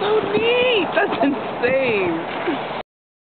so neat. That's insane.